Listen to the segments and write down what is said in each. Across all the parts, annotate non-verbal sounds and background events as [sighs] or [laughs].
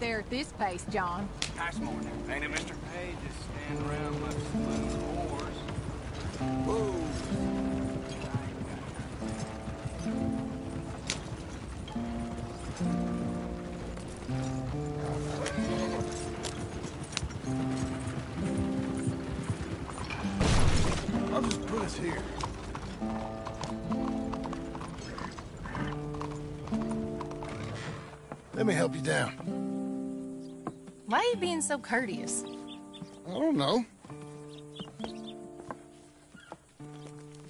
there at this pace, John. Nice morning. Ain't it, Mr. Page? Just stand around like some uh, little whores. Whoa. I'll just put us here. Let me help you down. Why are you being so courteous? I don't know.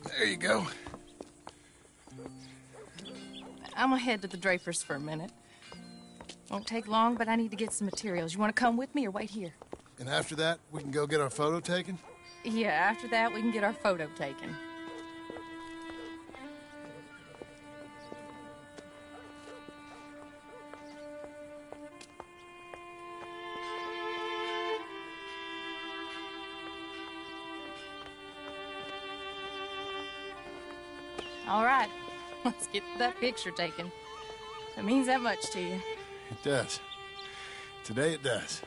There you go. I'm gonna head to the Drapers for a minute. Won't take long, but I need to get some materials. You wanna come with me or wait here? And after that, we can go get our photo taken? Yeah, after that, we can get our photo taken. [laughs] let's get that picture taken. It means that much to you. It does. Today it does.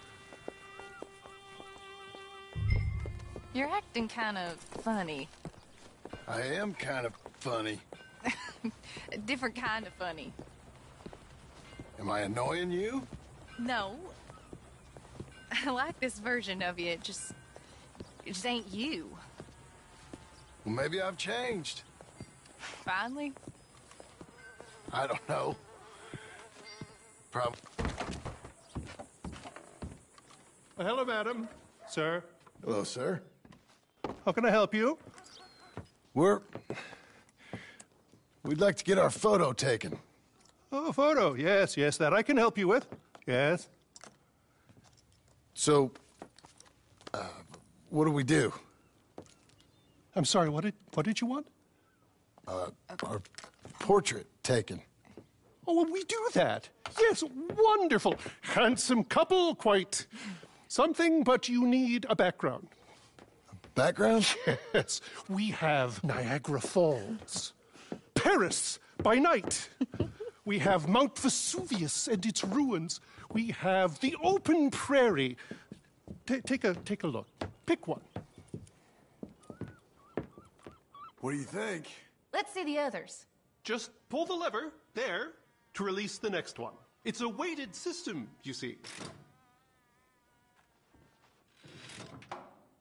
You're acting kind of funny. I am kind of funny. [laughs] A different kind of funny. Am I annoying you? No. I like this version of you. It just. It just ain't you. Well, maybe I've changed. Finally? I don't know. Prob- Uh, hello, madam. Sir. Hello, sir. How can I help you? We're. We'd like to get our photo taken. Oh, a photo. Yes, yes, that I can help you with. Yes. So, uh, what do we do? I'm sorry, what did what did you want? Our portrait taken. Oh, well, we do that. Yes, wonderful. Handsome couple, quite something, but you need a background. Background? [laughs] Yes, we have Niagara Falls, Paris by night. we have Mount Vesuvius and its ruins. We have the open prairie. Ta take a take a look. Pick one. What do you think? Let's see the others. Just pull the lever there to release the next one. It's a weighted system, you see.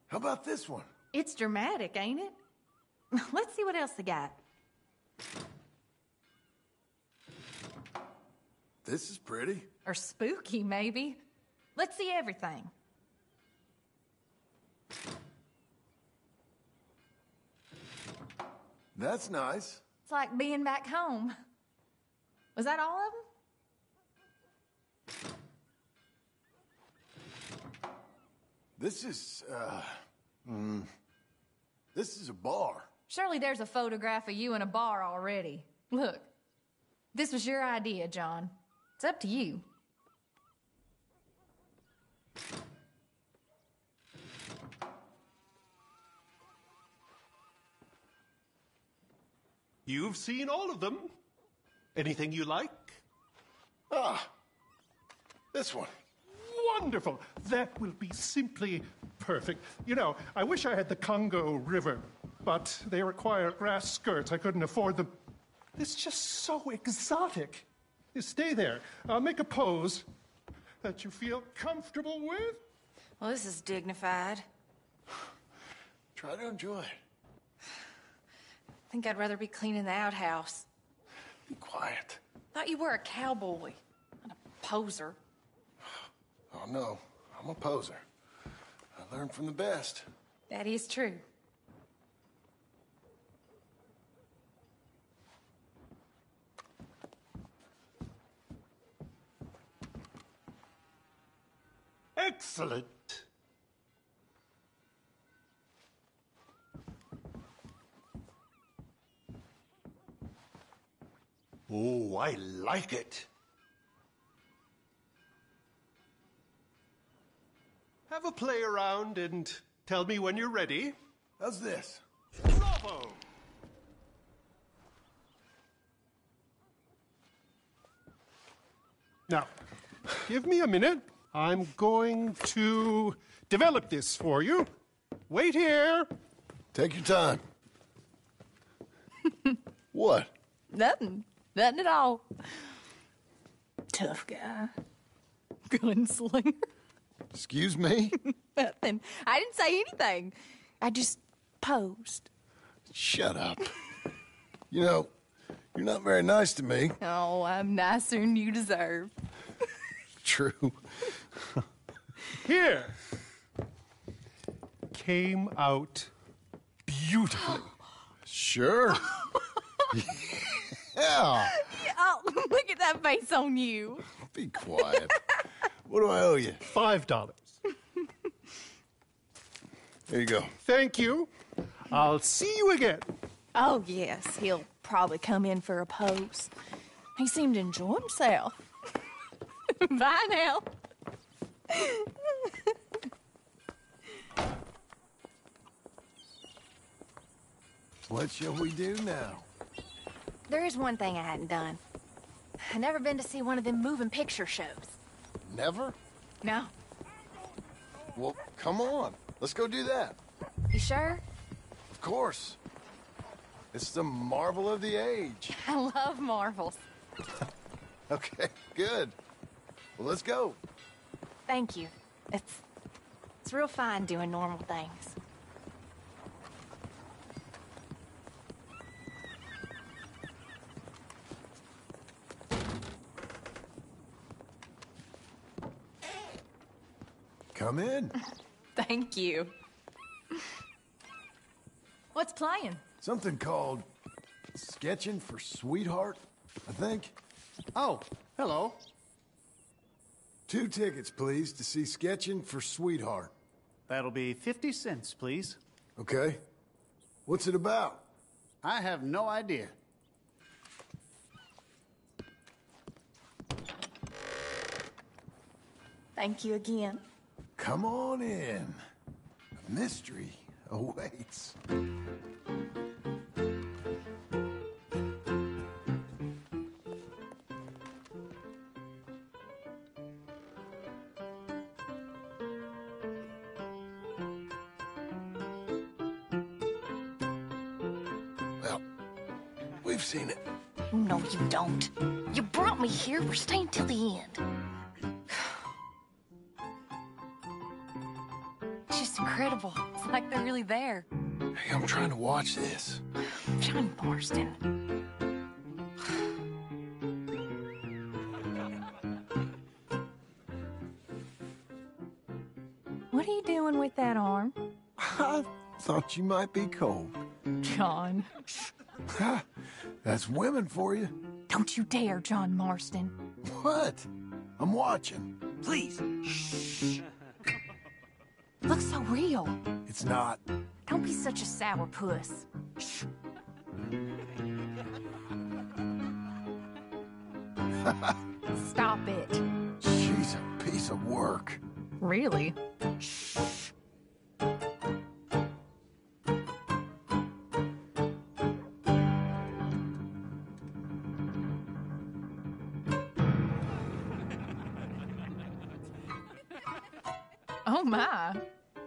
How about this one? It's dramatic, ain't it? [laughs] Let's see what else they got. This is pretty. Or spooky, maybe. Let's see everything. That's nice. It's like being back home. Was that all of them? This is, uh, mm, this is a bar. Surely there's a photograph of you in a bar already. Look, this was your idea, John. It's up to you. You've seen all of them. Anything you like? Ah, this one. Wonderful. That will be simply perfect. You know, I wish I had the Congo River, but they require grass skirts. I couldn't afford them. It's just so exotic. You stay there. Uh, make a pose that you feel comfortable with. Well, this is dignified. Try to enjoy it. I think I'd rather be cleaning the outhouse. Be quiet. Thought you were a cowboy, not a poser. Oh, no. I'm a poser. I learned from the best. That is true. Excellent. I like it. Have a play around and tell me when you're ready. How's this? Bravo! Now, Give me a minute. I'm going to develop this for you. Wait here. Take your time. [laughs] what? Nothing. Nothing at all. Tough guy. Gunslinger. Excuse me? [laughs] Nothing. I didn't say anything. I just posed. Shut up. You know, you're not very nice to me. Oh, I'm nicer than you deserve. [laughs] True. Here. Came out beautifully. Sure. [laughs] yeah. [laughs] Oh, [laughs] look at that face on you. Be quiet. what do I owe you? Five dollars. There you go. Thank you. I'll see you again. Oh, yes, he'll probably come in for a pose. He seemed to enjoy himself. [laughs] Bye now. What shall we do now? There is one thing I hadn't done. I never been to see one of them moving picture shows. Never? No. Well, come on. Let's go do that. You sure? Of course. It's the marvel of the age. [laughs] I love marvels. [laughs] Okay, good. Well, let's go. Thank you. It's it's real fine doing normal things. Come in. [laughs] Thank you. What's playing? Something called Sketching for Sweetheart, I think. Oh, hello. Two tickets, please, to see Sketching for Sweetheart. That'll be 50 cents, please. Okay? What's it about? I have no idea. Thank you again. Come on in. A mystery awaits. Well, we've seen it. No, you don't. You brought me here. We're staying till the end. Like they're really there. Hey, I'm trying to watch this. John Marston. What are you doing with that arm? [laughs] I thought you might be cold. John. [laughs] That's women for you. Don't you dare, John Marston. What? I'm watching. Please. Looks so real. It's not. Don't be such a sour sourpuss. [laughs] Stop it. She's a piece of work. Really?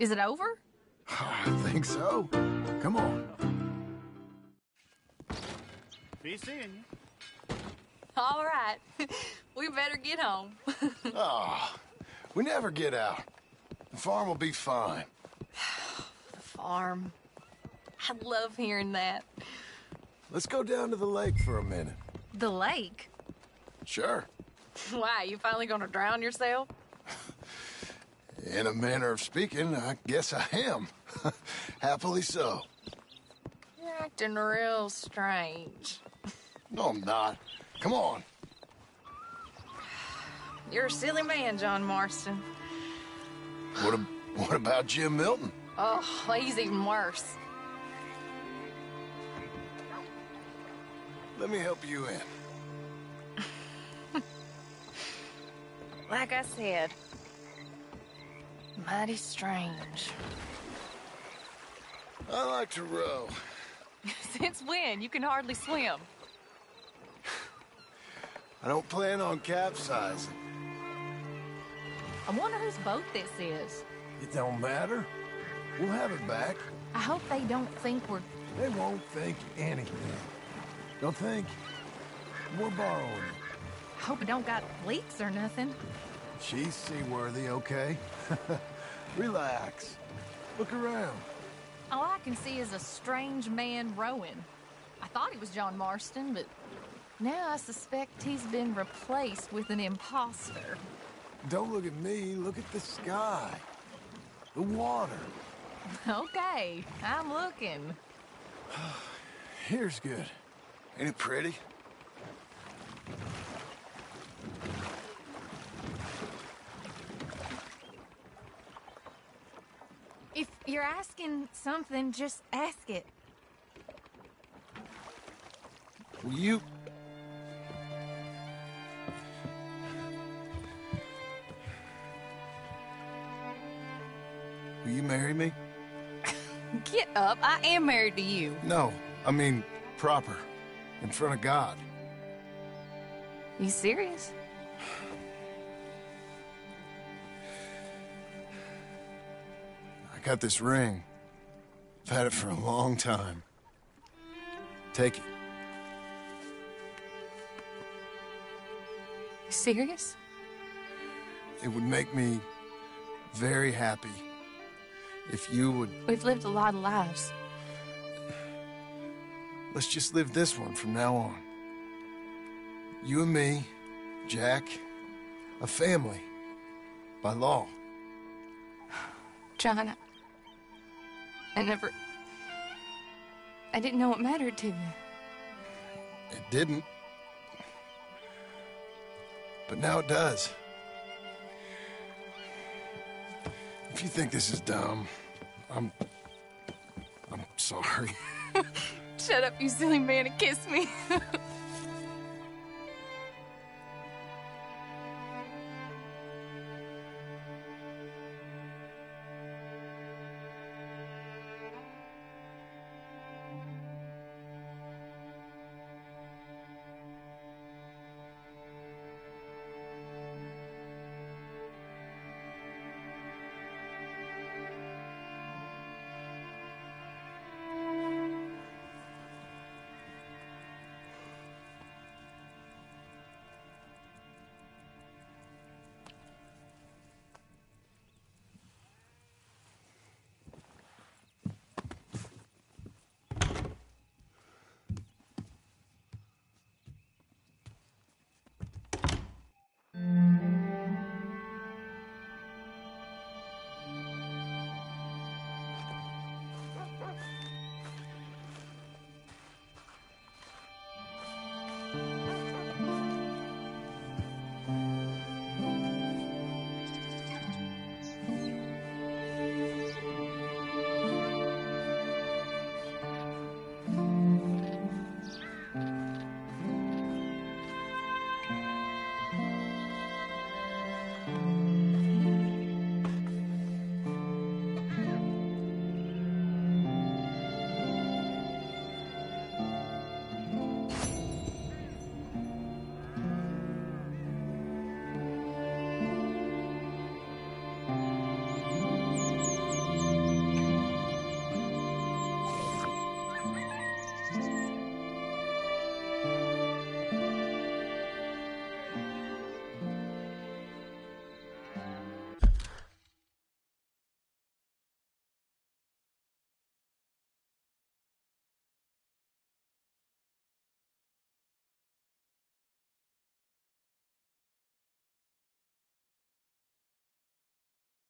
Is it over? [sighs] I think so. Come on. Be seeing you. All right. [laughs] we better get home. [laughs] Ah, we never get out. The farm will be fine. [sighs] The farm. I love hearing that. Let's go down to the lake for a minute. The lake. Sure. [laughs] Why, you finally gonna drown yourself? In a manner of speaking, I guess I am. [laughs] Happily so. You're acting real strange. No, I'm not. Come on. You're a silly man, John Marston. What, ab- what about Jim Milton? Oh, he's even worse. Let me help you in. [laughs] Like I said, mighty strange. I like to row. [laughs] Since when? You can hardly swim. I don't plan on capsizing. I wonder whose boat this is. It don't matter. We'll have it back. I hope they don't think we're. They won't think anything. They'll think. We're borrowing hope it don't got leaks or nothing. She's seaworthy, okay? [laughs] Relax. Look around. All I can see is a strange man rowing. I thought he was John Marston, but now I suspect he's been replaced with an imposter. Don't look at me. Look at the sky. The water. Okay, I'm looking. [sighs] Here's good. Ain't it pretty? If you're asking something, just ask it. Will you... Will you marry me? [laughs] Get up. I am married to you. No, I mean proper. In front of God. You serious? [sighs] [sighs] [sighs] got this ring. I've had it for a long time. Take it. You serious? It would make me very happy if you would. We've lived a lot of lives. Let's just live this one from now on. You and me, Jack, a family. By law. John, I never. I didn't know it mattered to you. It didn't. But now it does. If you think this is dumb, I'm. I'm sorry. [laughs] Shut up, you silly man, and kiss me. [laughs]